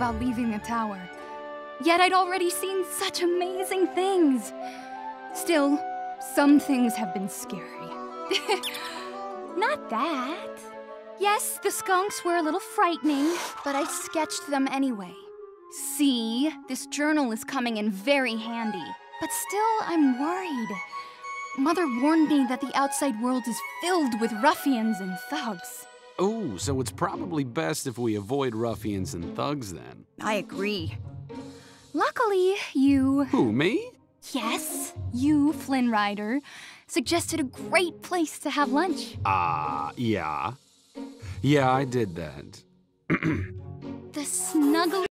about leaving the tower. Yet I'd already seen such amazing things. Still, some things have been scary. Not that. Yes, the skunks were a little frightening, but I sketched them anyway. See, this journal is coming in very handy. But still, I'm worried. Mother warned me that the outside world is filled with ruffians and thugs. Oh, so it's probably best if we avoid ruffians and thugs then. I agree. Luckily, you. Who, me? Yes, you, Flynn Rider, suggested a great place to have lunch. Ah, uh, yeah. Yeah, I did that. the snuggly.